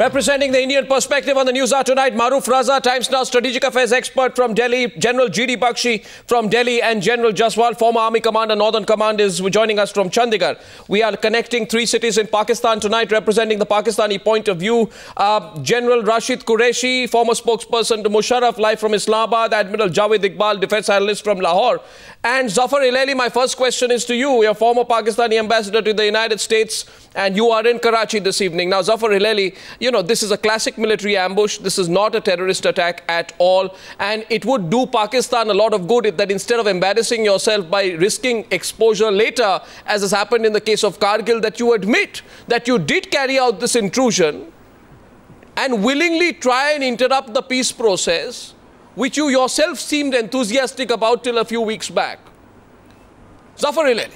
Representing the Indian perspective on the news hour tonight, Maroof Raza, Times Now strategic affairs expert from Delhi, General G.D. Bakshi from Delhi, and General Jaswal, former Army Commander, Northern Command, is joining us from Chandigarh. We are connecting three cities in Pakistan tonight, representing the Pakistani point of view. Uh, General Rashid Qureshi, former spokesperson to Musharraf, live from Islamabad, Admiral Javed Iqbal, defense analyst from Lahore, and Zafar Hilaly. My first question is to you. You're former Pakistani ambassador to the United States, and you are in Karachi this evening. Now, Zafar Hilaly, you you know, this is a classic military ambush. This is not a terrorist attack at all. And it would do Pakistan a lot of good that instead of embarrassing yourself by risking exposure later, as has happened in the case of Kargil, that you admit that you did carry out this intrusion and willingly try and interrupt the peace process, which you yourself seemed enthusiastic about till a few weeks back. Zafar Hilaly.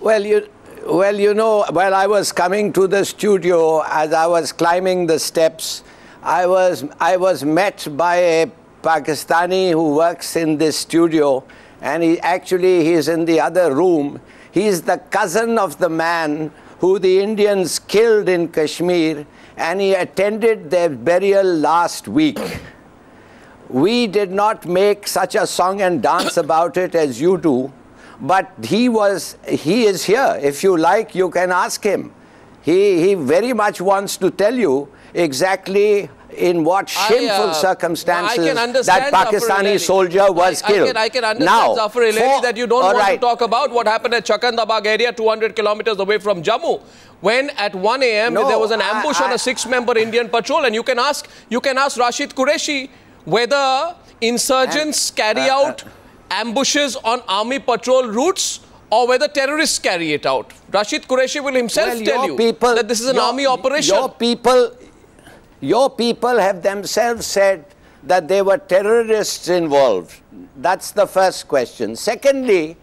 Well, you, well, you know, while I was coming to the studio, as I was climbing the steps, I was, I was met by a Pakistani who works in this studio, and he actually he's in the other room. He's the cousin of the man who the Indians killed in Kashmir, and he attended their burial last week. We did not make such a song and dance about it as you do but he was, he is here. If you like, you can ask him. He, he very much wants to tell you exactly in what shameful I, uh, circumstances that Pakistani soldier was I, killed. I can, I can understand, now, Zafar Hilaly, that you don't want right. to talk about what happened at Chakan-da-Bagh area, 200 kilometers away from Jammu, when at 1 a.m. No, there was an ambush on a six-member Indian patrol, and you can ask, you can ask Rashid Qureshi whether insurgents carry uh, out. Ambushes on army patrol routes or whether terrorists carry it out. Rashid Qureshi will himself well, tell you people, that this is an your, army operation. Your people, your people have themselves said that there were terrorists involved. That's the first question. Secondly,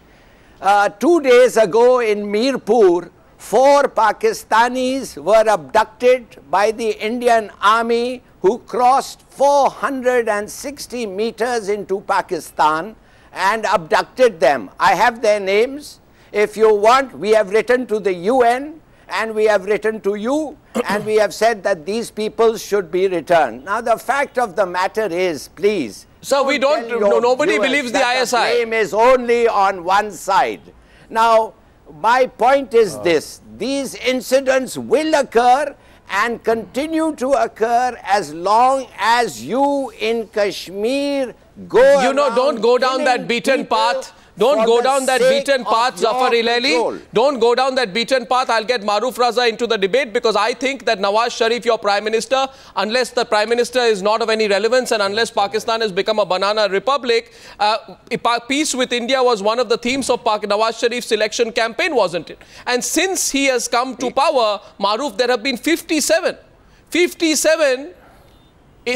uh, two days ago in Mirpur, four Pakistanis were abducted by the Indian army who crossed 460 meters into Pakistan and abducted them. I have their names. If you want, we have written to the UN and we have written to you and we have said that these people should be returned. Now, the fact of the matter is, please. So we don't, no, nobody believes the ISI. The blame is only on one side. Now, my point is uh. this these incidents will occur and continue to occur as long as you in Kashmir go You know, don't go down that beaten path. Don't go down that beaten path, Zafar Hilaly. Don't go down that beaten path. I'll get Maroof Raza into the debate because I think that Nawaz Sharif, your Prime Minister, unless the Prime Minister is not of any relevance and unless Pakistan has become a banana republic, uh, peace with India was one of the themes of Nawaz Sharif's election campaign, wasn't it? And since he has come to power, Maroof, there have been 57. 57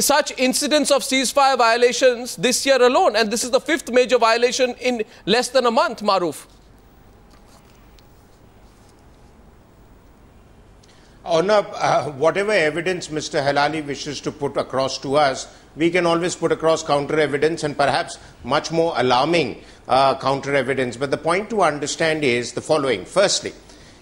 such incidents of ceasefire violations this year alone. And this is the fifth major violation in less than a month, Maroof. Arnab, uh, whatever evidence Mr. Hilaly wishes to put across to us, we can always put across counter evidence and perhaps much more alarming uh, counter evidence. But the point to understand is the following. Firstly,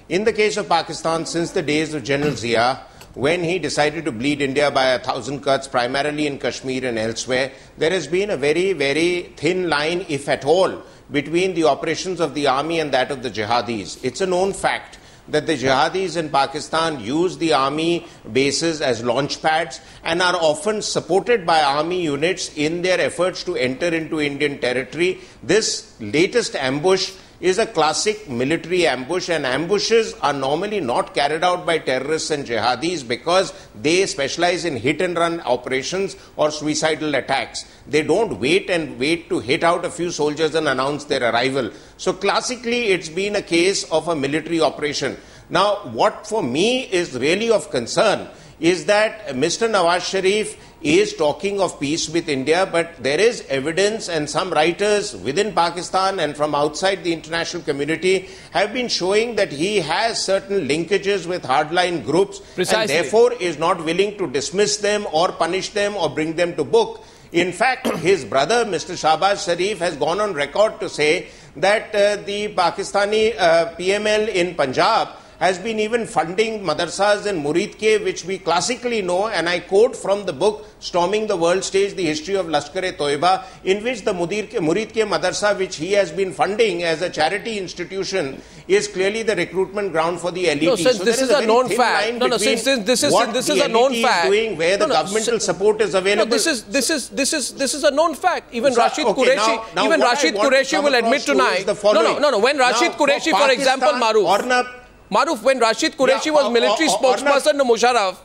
in the case of Pakistan, since the days of General Zia, when he decided to bleed India by a thousand cuts, primarily in Kashmir and elsewhere, there has been a very, very thin line, if at all, between the operations of the army and that of the jihadis. It's a known fact that the jihadis in Pakistan use the army bases as launch pads and are often supported by army units in their efforts to enter into Indian territory. This latest ambush is a classic military ambush, and ambushes are normally not carried out by terrorists and jihadis because they specialize in hit and run operations or suicidal attacks. They don't wait and wait to hit out a few soldiers and announce their arrival. So, classically, it's been a case of a military operation. Now, what for me is really of concern is that Mr. Nawaz Sharif is talking of peace with India, but there is evidence, and some writers within Pakistan and from outside the international community have been showing that he has certain linkages with hardline groups Precisely. and therefore is not willing to dismiss them or punish them or bring them to book. In fact, his brother, Mr. Shahbaz Sharif, has gone on record to say that uh, the Pakistani uh, PML in Punjab has been even funding madrasas in Muridke, which we classically know, and I quote from the book Storming the World Stage, The History of Lashkar-e-Toiba, in which the Muridke, Muridke Madrasa, which he has been funding as a charity institution, is clearly the recruitment ground for the LET. No, since so this is a, known fact. No, no, since this, this is this is a known fact. Doing, where no, the no, governmental si- support is available. No, this is this is this is this is a known fact. Even Sir, Rashid okay, Qureshi, now- now even Rashid Qureshi will admit tonight. No, no, no, no. When Rashid Now, for Qureshi, for example, Pakistan, Maroof, Arnab- Maroof, when Rashid Qureshi Yeah, was or- military or- or- spokesperson to Musharraf,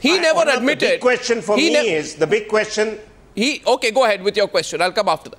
he I- never admitted. The big question for me is the big question. he okay. Go ahead with your question. I'll come after that.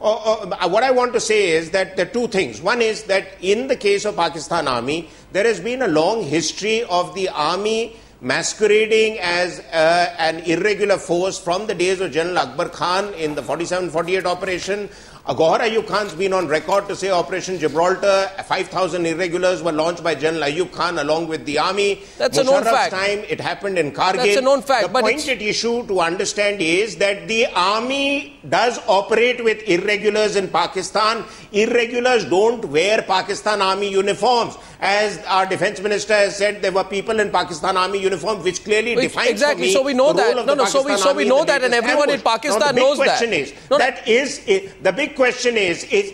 Uh, uh, what I want to say is that there are two things. One is that in the case of Pakistan Army, there has been a long history of the army masquerading as uh, an irregular force from the days of General Akbar Khan in the 47-48 operation. Gohar Ayub Khan's been on record to say Operation Gibraltar, 5,000 irregulars were launched by General Ayub Khan along with the army. That's a known Musharraf's fact. time, it happened in Kargil. That's a known fact, The but point it's- at issue to understand is that the army does operate with irregulars in Pakistan. Irregulars don't wear Pakistan army uniforms. As our defense minister has said, there were people in Pakistan army uniform, which clearly Which- defines exactly. me So we know that. No, no, so we- so we know that and everyone in ambush. Pakistan now, the big that. question is No, no. that is the big question is is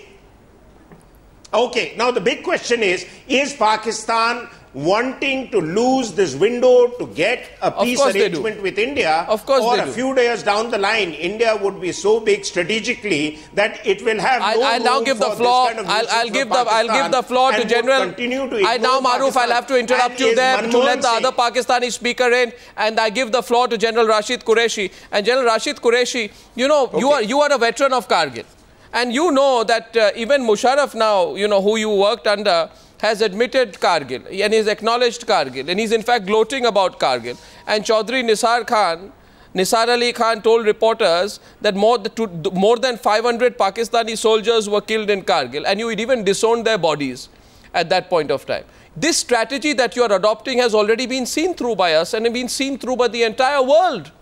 Okay, now the big question is is Pakistan wanting to lose this window to get a peace course they do. arrangement with India? Of course or a few days down the line, India would be so big strategically that it will have I'll, no I'll now give the floor. Kind of I'll, I'll give the I'll give the floor to General. Continue to I now, Maroof, I'll have to interrupt you there to let the other Pakistani speaker in, and I give the floor to General Rashid Qureshi. And General Rashid Qureshi, you know, you are you are a veteran of Kargil, and you know that uh, even Musharraf now, you know, who you worked under. Has admitted Kargil and he's acknowledged Kargil and he's in fact gloating about Kargil. And Chaudhry Nisar Khan, Nisar Ali Khan told reporters that more, to, more than 500 Pakistani soldiers were killed in Kargil and you would even disowned their bodies at that point of time. This strategy that you are adopting has already been seen through by us and been seen through by the entire world.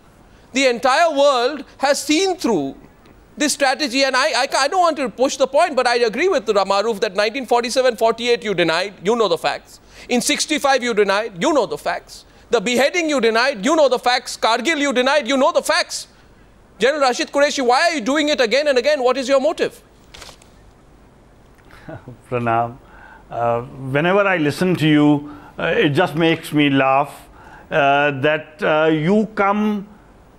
The entire world has seen through this strategy, and I, I, I don't want to push the point, but I agree with Ramaruf that 1947 48 you denied, you know the facts. In 65 you denied, you know the facts. The beheading you denied, you know the facts. Kargil you denied, you know the facts. General Rashid Qureshi, why are you doing it again and again? What is your motive? Pranam. Uh, whenever I listen to you, uh, it just makes me laugh uh, that uh, you come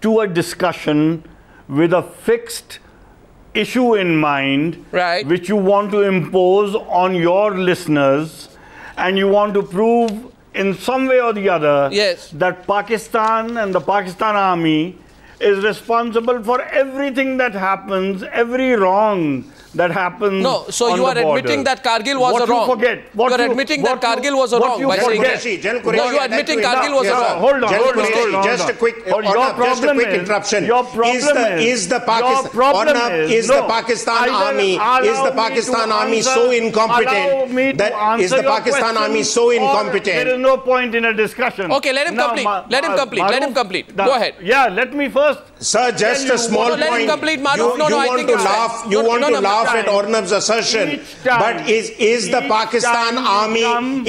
to a discussion with a fixed issue in mind, Right. which you want to impose on your listeners, and you want to prove in some way or the other Yes. that Pakistan and the Pakistan army is responsible for everything that happens, every wrong that happens. No, so on you are admitting that Kargil was what a wrong. You forget, what you are you- admitting what that you- Kargil was a wrong by saying that. Qureshi, General No, you are admitting to Kargil was a wrong. Hold on, General hold on, hold on. just a quick, Your just a problem quick is- interruption. Your is problem the, is, is the Pakistan, problem Arnab, is, is the Pakistan army, is the Pakistan army so incompetent that is the Pakistan army so incompetent? There is no point in a discussion. Okay, let him complete. Let him complete. Let him complete. Go ahead. Yeah, let me first. Sir, just a small what- No, let him complete, Maroof. You, No, no, you I want to laugh. You want to laugh time- at Arnab's assertion, but is is the Pakistan army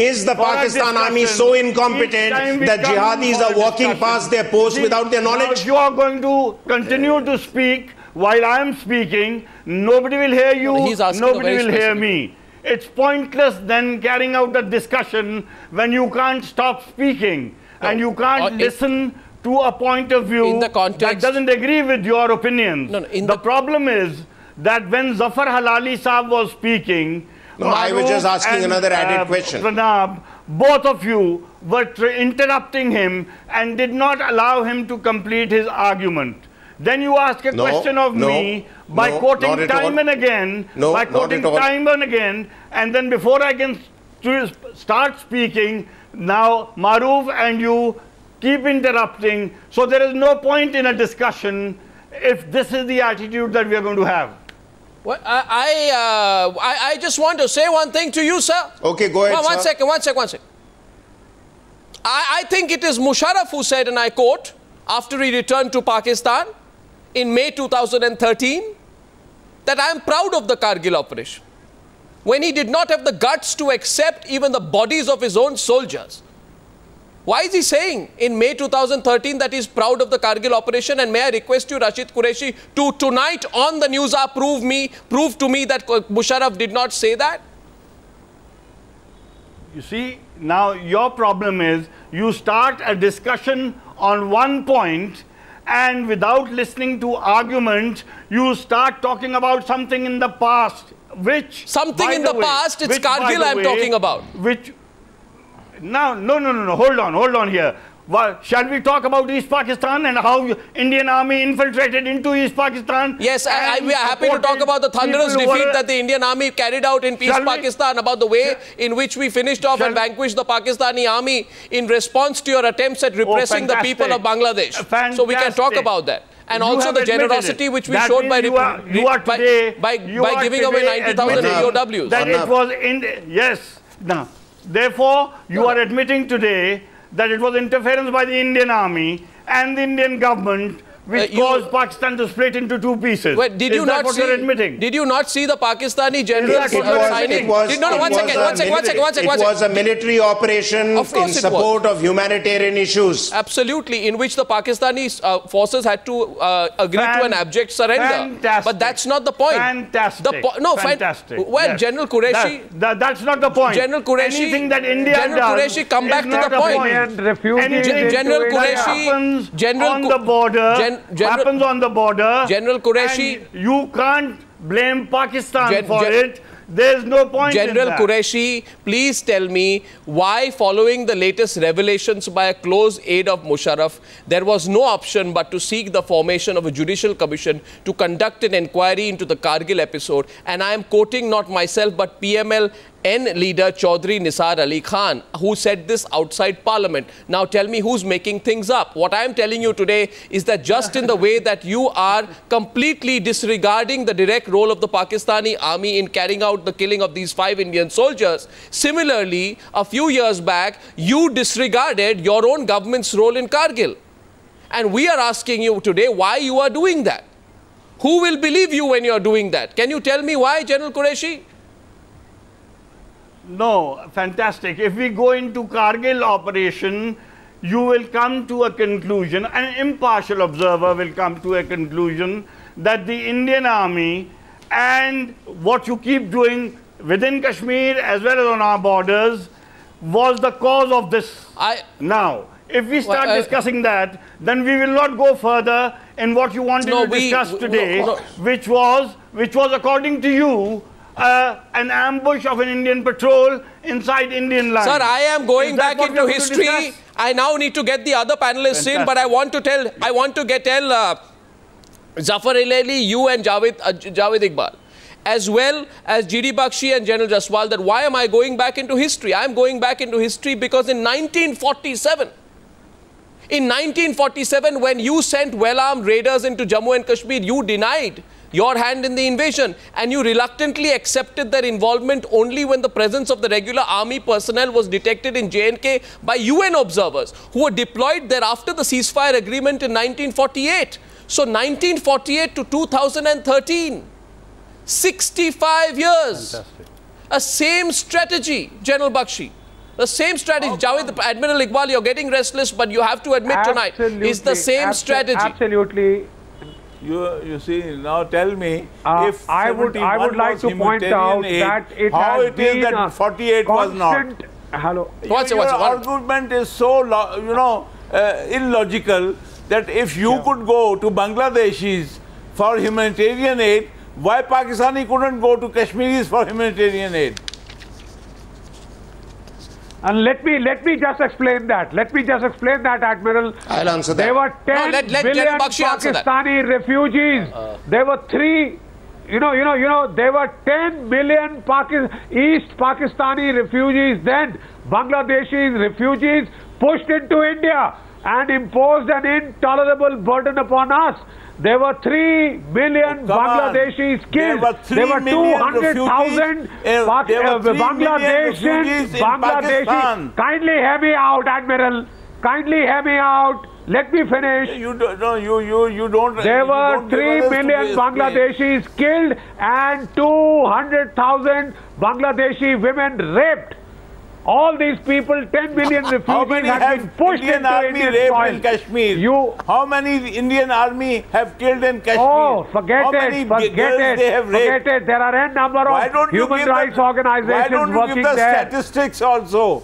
is the Pakistan army so incompetent that jihadis are walking past their posts without their knowledge? if you are going to continue to speak while I am speaking, nobody will hear you. No, he's nobody will hear me. It's pointless then carrying out a discussion when you can't stop speaking and you can't uh, in- listen to a point of view In the that doesn't agree with your opinions. No, no, in the, the- problem is that when Zafar Hilaly Saab was speaking, No, I was just asking and, another added uh, question. Arnab, both of you were tr- interrupting him and did not allow him to complete his argument. Then you ask a No, question of no, me by no, quoting time all. and again, No, by quoting time and again, and then before I can st- start speaking, now Maroof and you keep interrupting. So there is no point in a discussion if this is the attitude that we are going to have. Well, I, I, uh, I, I just want to say one thing to you, sir. Okay, go ahead, One, one second, one second, one second. I, I think it is Musharraf who said, and I quote, after he returned to Pakistan in May 2013, that I am proud of the Kargil operation. when he did not have the guts to accept even the bodies of his own soldiers. Why is he saying in May 2013 that he's proud of the Kargil operation? And may I request you, Rashid Qureshi, to tonight on the news hour prove me, prove to me that Musharraf did not say that? You see, now your problem is you start a discussion on one point and without listening to arguments, you start talking about something in the past, which something in the, way, past. It's Kargil I'm way, talking about. Which now, no, no, no, no. Hold on, hold on here. Well, shall we talk about East Pakistan and how Indian army infiltrated into East Pakistan? Yes, I, I, we are happy to talk about the thunderous defeat that the Indian army carried out in East Pakistan, about the way in which we finished off and vanquished the Pakistani army in response to your attempts at oh, repressing oh, the people of Bangladesh. Fantastic. So we can talk about that and you also the generosity which we that showed by, you are, you are today, by, by, by giving away 90,000 POWs. That it was in yes. Now, Therefore, you are admitting today that it was interference by the Indian army and the Indian government which uh, caused Pakistan to split into two pieces. Wait, did Is you not see? admitting? Did you not see the Pakistani general signing? It was, did, no, no, one second, one second, one second, one second. It was a military operation in support of humanitarian issues. Absolutely, in which the Pakistani uh, forces had to uh, agree Fan to an abject surrender. Fantastic. But that's not the point. Fantastic. The po no, fantastic. well, yes. General Qureshi. That, that, that's not the point. General Qureshi. Anything that India General does Qureshi, come back to the point. point. General Qureshi. General on the border. Happens on the border. General Qureshi. You can't blame Pakistan Gen for Gen it. There's no point General Qureshi, please tell me why, following the latest revelations by a close aide of Musharraf, there was no option but to seek the formation of a judicial commission to conduct an inquiry into the Kargil episode. And I am quoting not myself but PML N leader Chaudhry Nisar Ali Khan, who said this outside parliament. Now tell me who's making things up. What I am telling you today is that just in the way that you are completely disregarding the direct role of the Pakistani army in carrying out the killing of these five Indian soldiers, similarly, a few years back, you disregarded your own government's role in Kargil. And we are asking you today why you are doing that. Who will believe you when you are doing that? Can you tell me why, General Qureshi? No, fantastic. If we go into Kargil operation, you will come to a conclusion, an impartial observer will come to a conclusion that the Indian army and what you keep doing within Kashmir as well as on our borders was the cause of this. I, now, if we start well, uh, discussing that, then we will not go further in what you wanted no, to we, discuss today, no, no. which was, which was according to you, uh, an ambush of an Indian patrol inside Indian lines. Sir, I am going back into history. I now need to get the other panelists Fantastic. in, but I want to tell, I want to get tell uh, Zafar Hilaly, you and Javed, uh, Javed Iqbal, as well as GD Bakshi and General Jaswal, that why am I going back into history? I am going back into history because in 1947, in 1947, when you sent well-armed raiders into Jammu and Kashmir, you denied your hand in the invasion and you reluctantly accepted their involvement only when the presence of the regular army personnel was detected in J&K by UN observers who were deployed there after the ceasefire agreement in 1948. So 1948 to 2013, 65 years. Fantastic. A same strategy, General Bakshi. The same strategy. Javed, Admiral Iqbal, you're getting restless, but you have to admit tonight, is the same strategy. Absolutely. You, you see, now tell me uh, if I would, I would like to point out aid, that it how has it is that 48 was not. Hello. What's your, your argument is so, you know, uh, illogical that if you yeah. could go to Bangladeshis for humanitarian aid, why Pakistani couldn't go to Kashmiris for humanitarian aid? And let me let me just explain that. Let me just explain that, Admiral. I'll answer that. There were 10 no, let, let billion Pakistani refugees. Uh, there were three. You know, you know, you know. There were 10 million Pakistan, East Pakistani refugees. Then Bangladeshi refugees pushed into India and imposed an intolerable burden upon us. There were 3 million oh, Bangladeshis killed. There were, 200,000 uh, Bangladeshis. Bangladeshis. Kindly hear me out, Admiral. Kindly hear me out. let me finish. You don't, no, you, you, you don't. There were don't 3 million Bangladeshis killed and 200,000 Bangladeshi women raped. All these people, 10 million refugees How many have, have been pushed Indian into army Indian raped soil. in Kashmir? You, How many Indian army have killed in oh, Kashmir? oh, forget How many it, forget girls it, they have forget it. There are a number of human rights the, organizations Why don't you give the there. statistics also?